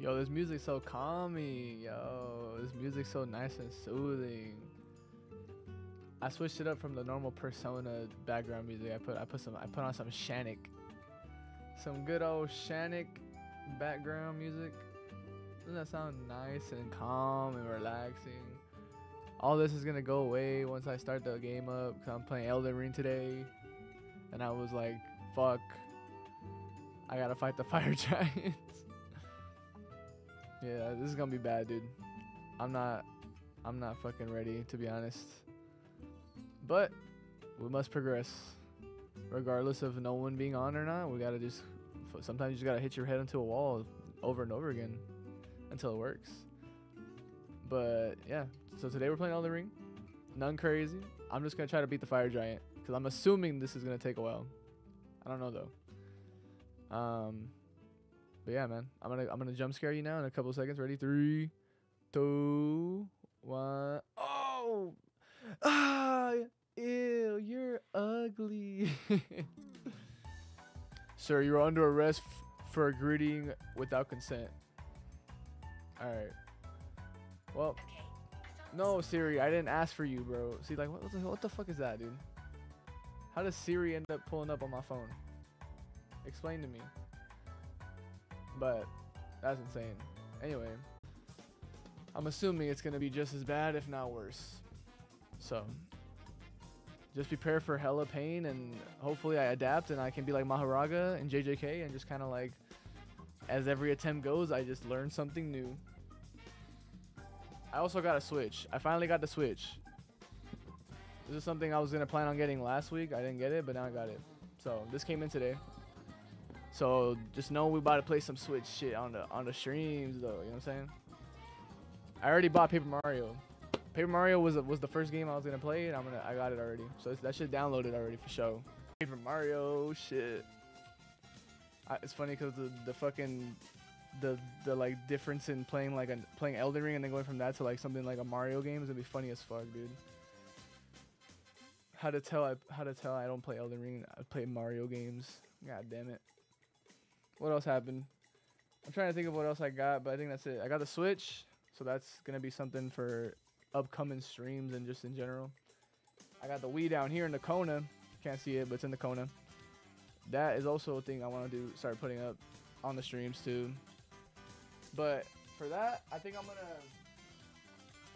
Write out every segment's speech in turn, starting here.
Yo, this music's so calming. Yo, this music's so nice and soothing. I switched it up from the normal Persona background music. I put I put some I put on some Shannick. Some good old Shannick background music. Doesn't that sound nice and calm and relaxing? All this is gonna go away once I start the game up. Cause I'm playing Elden Ring today, and I was like, "Fuck, I gotta fight the fire giants." Yeah, this is gonna be bad, dude. I'm not, I'm not fucking ready to be honest. But we must progress, regardless of no one being on or not. We gotta just. Sometimes you just gotta hit your head into a wall over and over again until it works. But yeah, so today we're playing Elden Ring. None crazy. I'm just gonna try to beat the fire giant because I'm assuming this is gonna take a while. I don't know though. Um, but yeah, man, I'm gonna I'm gonna jump scare you now in a couple seconds. Ready? Three, two, one. Oh, ah, ew, you're ugly. Sir, you're under arrest f- for greeting without consent. All right. Well, no, Siri, I didn't ask for you, bro. See, like, what, what, the, what the fuck is that, dude? How does Siri end up pulling up on my phone? Explain to me. But that's insane. Anyway, I'm assuming it's gonna be just as bad, if not worse. So, just prepare for hella pain, and hopefully I adapt and I can be like Mahoraga and JJK, and just kind of like, as every attempt goes, I just learn something new. I also got a Switch. I finally got the Switch. This is something I was gonna plan on getting last week. I didn't get it, but now I got it. So this came in today. So just know we about to play some Switch shit on the on the streams though. You know what I'm saying? I already bought Paper Mario. Paper Mario was was the first game I was gonna play, and I'm gonna I got it already. So that shit downloaded already for show. Paper Mario shit. I, it's funny because the the fucking the the like difference in playing like a playing Elden Ring and then going from that to like something like a Mario game is gonna be funny as fuck, dude. How to tell I how to tell I don't play Elden Ring, I play Mario games. God damn it. What else happened? I'm trying to think of what else I got, but I think that's it. I got the Switch, so that's gonna be something for upcoming streams and just in general. I got the Wii down here in the Kona. Can't see it, but it's in the Kona. That is also a thing I want to do. Start putting up on the streams too. But for that, I think I'm gonna.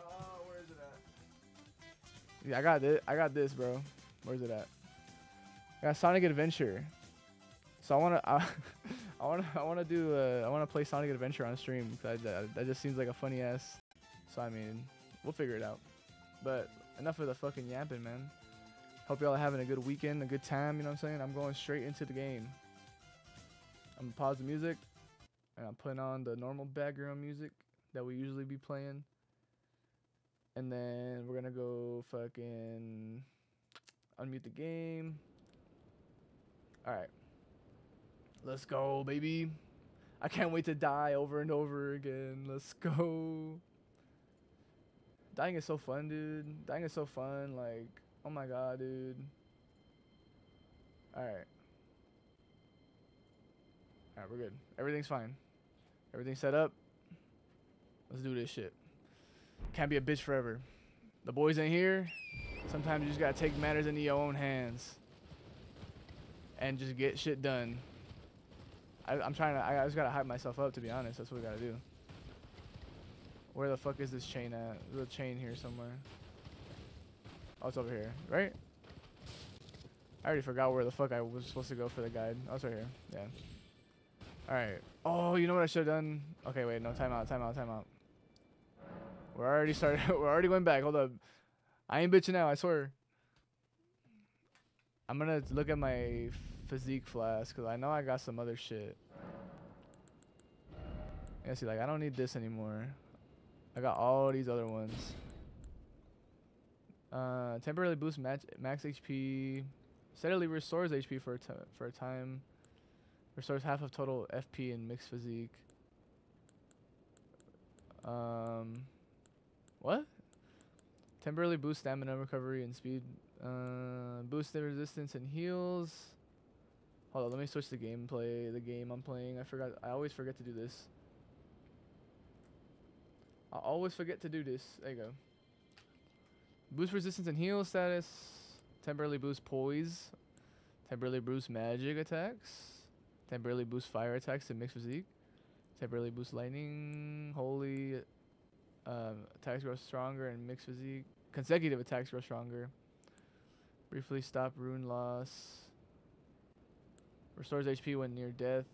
Oh, where is it at? Yeah, I got this. I got this, bro. Where's it at? I got Sonic Adventure. So I wanna, I, I wanna, I wanna do, uh, I wanna play Sonic Adventure on stream. Cause that, that just seems like a funny ass. So I mean, we'll figure it out. But enough of the fucking yapping, man. Hope y'all are having a good weekend, a good time. You know what I'm saying? I'm going straight into the game. I'm gonna pause the music, and I'm putting on the normal background music that we usually be playing. And then we're gonna go fucking unmute the game. All right. Let's go, baby. I can't wait to die over and over again. Let's go. Dying is so fun, dude. Dying is so fun. Like, oh my god, dude. Alright. Alright, we're good. Everything's fine. Everything's set up. Let's do this shit. Can't be a bitch forever. The boys ain't here. Sometimes you just gotta take matters into your own hands. And just get shit done. I, I'm trying to, I, I just gotta hype myself up to be honest. That's what we gotta do. Where the fuck is this chain at? There's a chain here somewhere. Oh, it's over here, right? I already forgot where the fuck I was supposed to go for the guide. Oh, it's right here. Yeah. Alright. Oh, you know what I should have done? Okay, wait, no, time out, time out, time out. We're already started. We're already going back. Hold up. I ain't bitching now, I swear. I'm gonna look at my physique flask because I know I got some other shit. Yeah, see, like, I don't need this anymore. I got all these other ones. Uh, temporarily boosts max, max HP. Steadily restores HP for a, for a time. Restores half of total FP in mixed physique. Um, what? Temporarily boosts stamina recovery and speed. Uh, boosts the resistance and heals. Hold on, let me switch the gameplay. The game I'm playing. I forgot. I always forget to do this. I always forget to do this. There you go. Boost resistance and heal status. Temporarily boost poise. Temporarily boost magic attacks. Temporarily boost fire attacks and mixed physique. Temporarily boost lightning. Holy. Um, attacks grow stronger and mixed physique. Consecutive attacks grow stronger. Briefly stop rune loss. Restores HP when near death.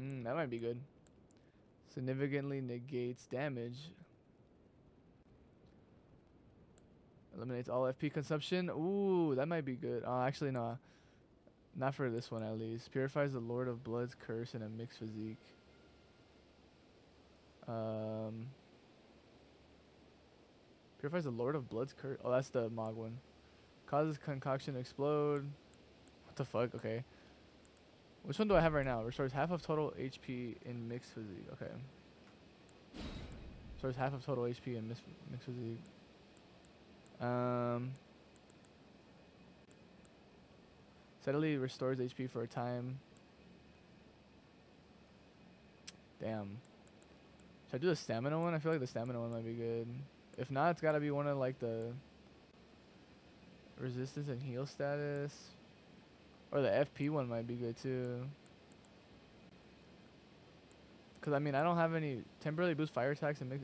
Mm, that might be good. Significantly negates damage. Eliminates all FP consumption. Ooh, that might be good. Oh, actually, no. Not for this one, at least. Purifies the Lord of Blood's curse in a mixed physique. Um, purifies the Lord of Blood's curse. Oh, that's the Mohg one. Causes concoction to explode. What the fuck? Okay. Which one do I have right now? Restores half of total HP in mixed physique. Okay. Restores half of total HP in mixed physique. Um. Steadily restores HP for a time. Damn. Should I do the stamina one? I feel like the stamina one might be good. If not, it's gotta be one of like the resistance and heal status. Or the FP one might be good too. Cause I mean I don't have any temporarily boost fire attacks and make.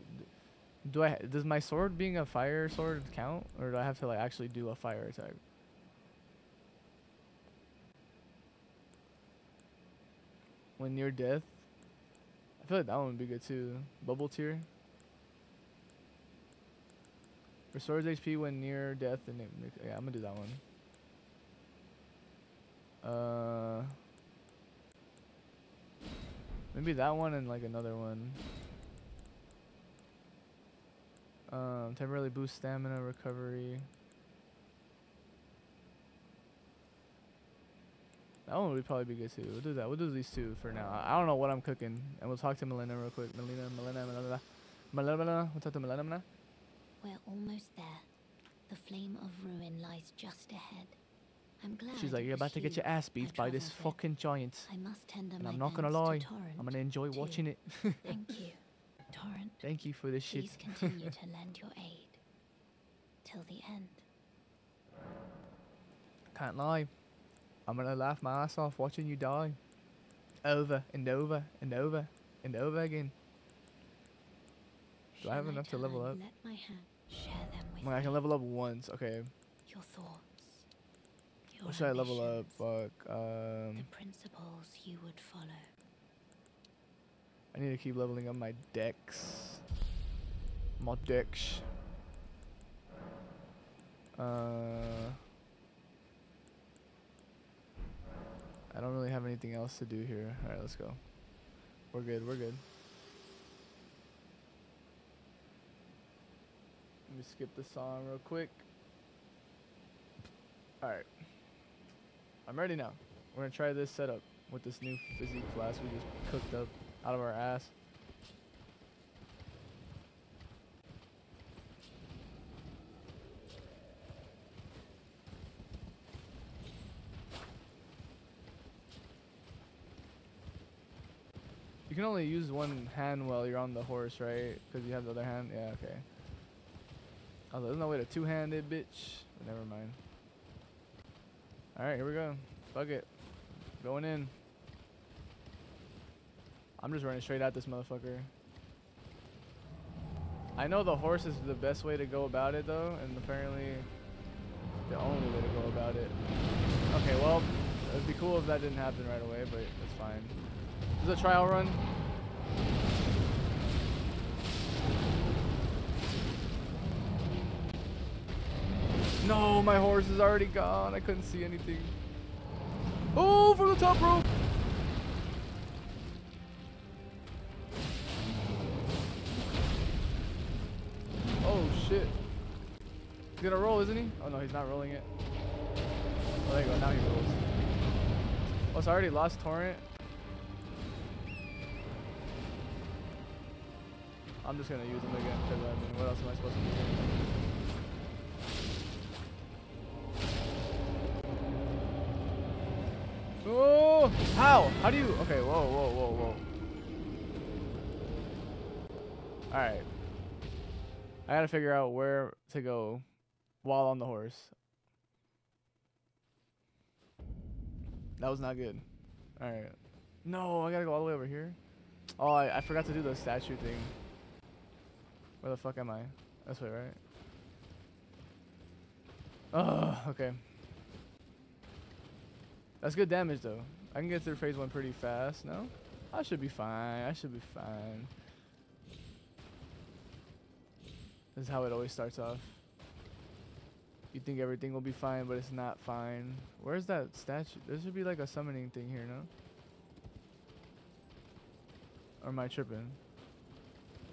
Do I? Does my sword being a fire sword count, or do I have to like actually do a fire attack? When near death, I feel like that one would be good too. Bubble tear. Restores HP when near death, and it, yeah, I'm gonna do that one. Uh, maybe that one and like another one. Um, temporarily boost stamina recovery. That one would probably be good too. We'll do that. We'll do these two for now. I, don't know what I'm cooking, and we'll talk to Melina real quick. Melina, Melina, Melina, Melina, Melina. We'll talk to Melina, Melina. We're almost there. The flame of ruin lies just ahead. I'm glad. She's like, you're about to get your ass beat by this fucking giant. I must tender and I'm not gonna to lie, I'm gonna enjoy too. watching it. Thank you, Torrent. Thank you for this shit. Please continue to lend your aid till the end. Can't lie. I'm gonna laugh my ass off watching you die. Over and over and over and over again. Do I have Shall enough to level up? Let my hand share them with Well, I can level up once. Okay. Your thoughts. What should I level up? Fuck. Um, The principles you would follow. I need to keep leveling up my dex. My dex. Uh. I don't really have anything else to do here. Alright, let's go. We're good, we're good. Let me skip the song real quick. Alright. I'm ready now. We're gonna try this setup with this new physique flask we just cooked up out of our ass. You can only use one hand while you're on the horse, right? Because you have the other hand. Yeah, okay. Like, there's no way to two-handed, bitch. Never mind. All right, here we go. Fuck it. Going in. I'm just running straight at this motherfucker. I know the horse is the best way to go about it, though, and apparently the only way to go about it. Okay, well, it'd be cool if that didn't happen right away, but it's fine. This is a trial run. No, my horse is already gone. I couldn't see anything. Oh, from the top rope. Oh shit. He's gonna roll, isn't he? Oh no, he's not rolling it. Oh, there you go. Now he rolls. Oh, so I already lost torrent. I'm just gonna use him again what else am I supposed to do? Oh, how? How do you? Okay, whoa, whoa, whoa, whoa. Alright. I gotta figure out where to go while on the horse. That was not good. Alright. No, I gotta go all the way over here. Oh, I, I forgot to do the statue thing. Where the fuck am I? This way, right? Oh, okay. That's good damage, though. I can get through phase one pretty fast, no? I should be fine. I should be fine. This is how it always starts off. You think everything will be fine, but it's not fine. Where's that statue? There should be like a summoning thing here, no? Or am I tripping?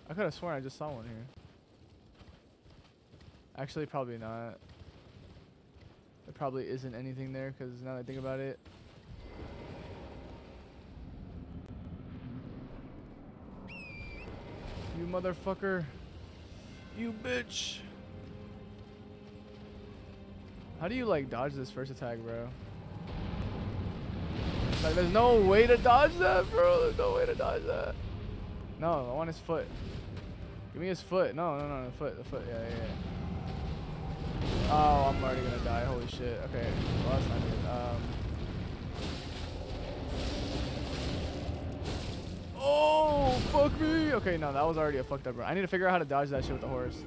I could have sworn I just saw one here. Actually, probably not. There probably isn't anything there because now that I think about it. Motherfucker. You bitch. How do you like dodge this first attack, bro? Like, there's no way to dodge that, bro. There's no way to dodge that. No, I want his foot. Give me his foot. No, no, no, the foot, the foot. Yeah, yeah, yeah. Oh, I'm already gonna die. Holy shit. Okay, well. Um. Oh, fuck me. Okay, no, that was already a fucked up run. I need to figure out how to dodge that shit with the horse.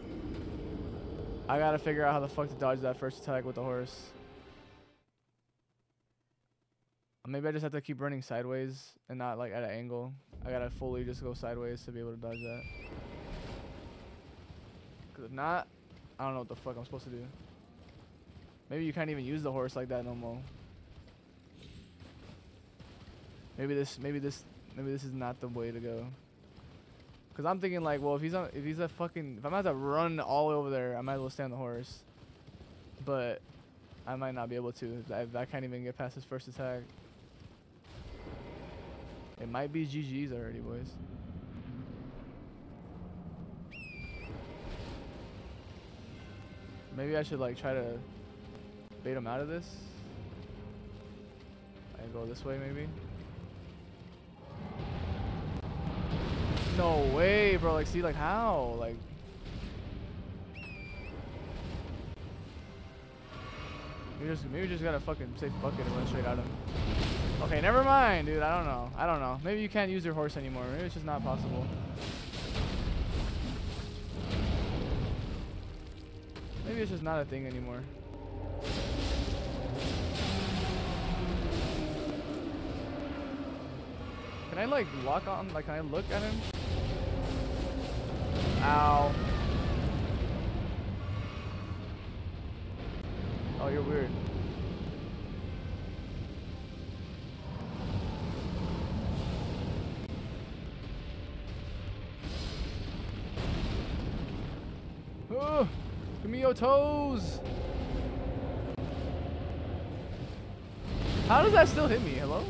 I gotta figure out how the fuck to dodge that first attack with the horse. Maybe I just have to keep running sideways and not like at an angle. I gotta fully just go sideways to be able to dodge that. Cause if not, I don't know what the fuck I'm supposed to do. Maybe you can't even use the horse like that no more. Maybe this, maybe this, maybe this is not the way to go. Cause I'm thinking like, well, if he's on, if he's a fucking, if I'm about to run all over there, I might as well stay on the horse. But I might not be able to. I, I can't even get past his first attack. It might be GG's already, boys. Maybe I should like try to bait him out of this. I go this way maybe. No way, bro. Like, see, like, how? Like, maybe just, maybe just gotta fucking say fuck it and run straight at him. Okay, never mind, dude. I don't know. I don't know. Maybe you can't use your horse anymore. Maybe it's just not possible. Maybe it's just not a thing anymore. Can I like lock on? Like, can I look at him? Ow. Oh, you're weird. Oh, give me your toes. How does that still hit me? Hello?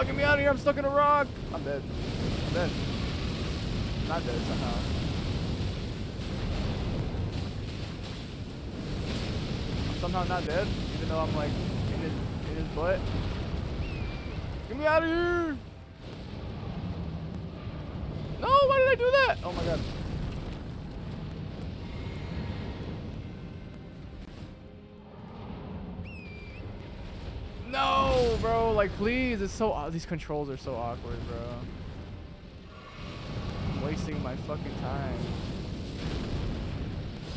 Oh, get me out of here. I'm stuck in a rock. I'm dead. I'm dead. Not dead somehow. I'm somehow not dead, even though I'm like in his, in his butt. Get me out of here. No, why did I do that? Oh my god. Bro. Like, please. It's so. These controls are so awkward, bro. I'm wasting my fucking time.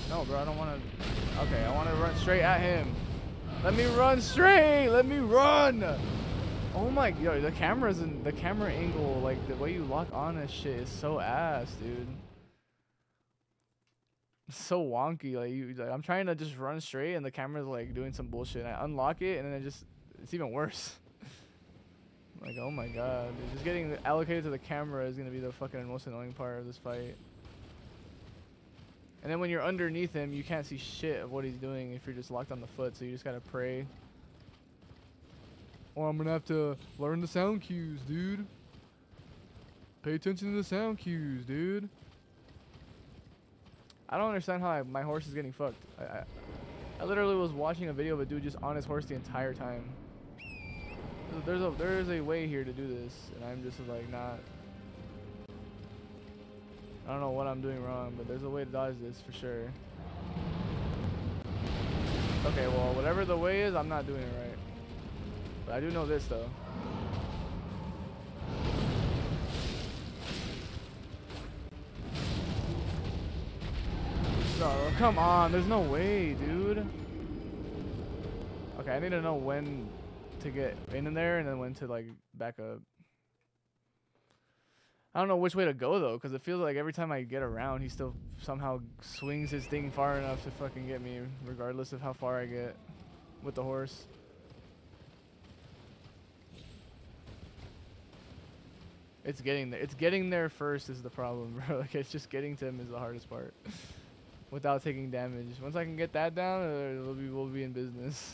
No, bro. I don't want to. Okay, I want to run straight at him. Let me run straight. Let me run. Oh my, yo, the camera's in the camera angle, like the way you lock on this shit is so ass, dude. So wonky. Like you, like, I'm trying to just run straight, and the camera's like doing some bullshit. And I unlock it, and then it just it's even worse. like, oh my god, dude. Just getting allocated to the camera is gonna be the fucking most annoying part of this fight. And then when you're underneath him, you can't see shit of what he's doing if you're just locked on the foot, so you just gotta pray. Or I'm gonna have to learn the sound cues, dude. Pay attention to the sound cues, dude. I don't understand how I, my horse is getting fucked. I, I, I literally was watching a video of a dude just on his horse the entire time. There's a there is a way here to do this, and I'm just like not. I don't know what I'm doing wrong, but there's a way to dodge this for sure. Okay, well, whatever the way is, I'm not doing it right. But I do know this though. No, come on, there's no way, dude. Okay, I need to know when to get in there and then when to like back up. I don't know which way to go though, because it feels like every time I get around, he still somehow swings his thing far enough to fucking get me, regardless of how far I get with the horse. It's getting there. It's getting there first is the problem, bro. Like it's just getting to him is the hardest part, without taking damage. Once I can get that down, uh, we'll be we'll be in business.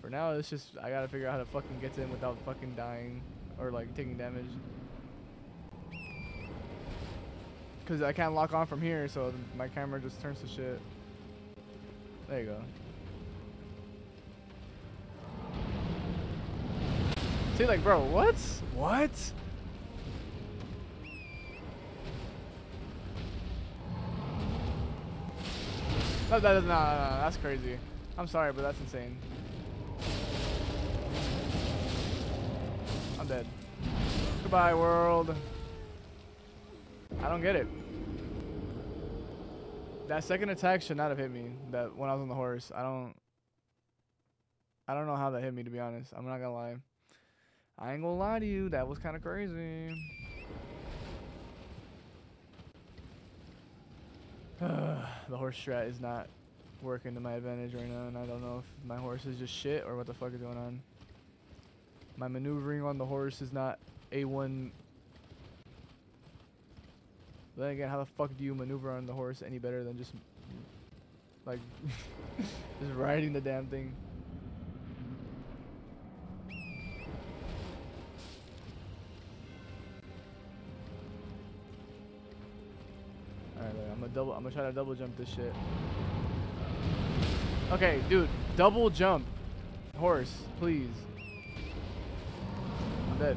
For now, it's just I gotta figure out how to fucking get to him without fucking dying or like taking damage. Cause I can't lock on from here, so my camera just turns to shit. There you go. See, like, bro, what? What? No, that is not. No, no, that's crazy. I'm sorry, but that's insane. Dead. Goodbye, world. I don't get it. That second attack should not have hit me. That when I was on the horse, I don't. I don't know how that hit me to be honest. I'm not gonna lie. I ain't gonna lie to you. That was kind of crazy. the horse strat is not working to my advantage right now, and I don't know if my horse is just shit or what the fuck is going on. My maneuvering on the horse is not A1 but then again, how the fuck do you maneuver on the horse any better than just like just riding the damn thing? Alright, I'm gonna double I'm gonna try to double jump this shit. Okay, dude, double jump. Horse, please. Dead.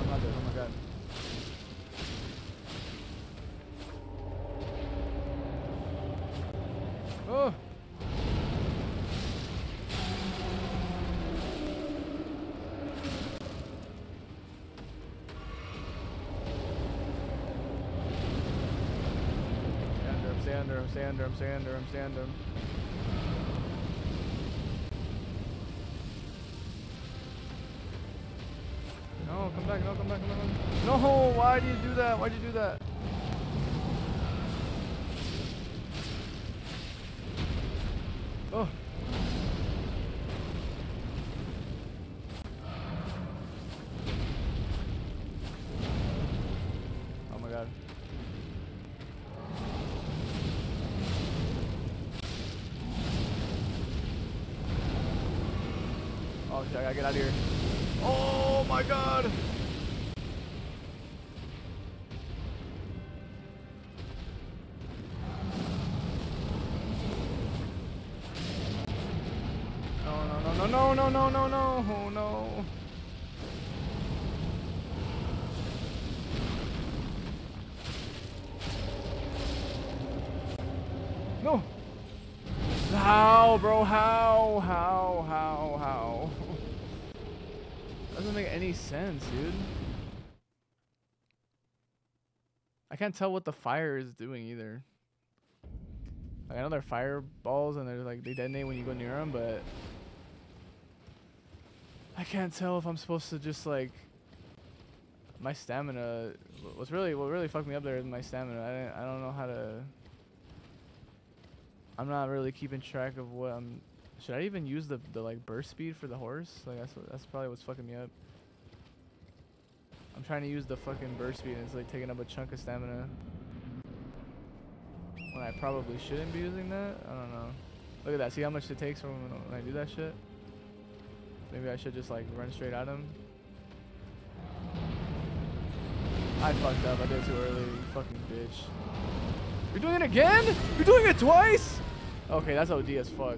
I'm not dead, oh my god. Oh. Stay under him, stay under him, stay under him, stay under him. No, that? Why'd you do that? Oh. No, no, no, no, no, no, no, no, oh no. No. How, bro? How? How? How? How? Doesn't make any sense, dude. I can't tell what the fire is doing either. Like, I know they're fireballs and they're like they detonate when you go near them, but I can't tell if I'm supposed to just like my stamina. What's really what really fucked me up there is my stamina. I didn't, I don't know how to. I'm not really keeping track of what I'm. Should I even use the the like burst speed for the horse? Like that's that's probably what's fucking me up. I'm trying to use the fucking burst speed and it's like taking up a chunk of stamina. When I probably shouldn't be using that? I don't know. Look at that. See how much it takes when I do that shit? Maybe I should just like run straight at him. I fucked up. I did it too early. Fucking bitch. You're doing it again? You're doing it twice? Okay, that's OD as fuck.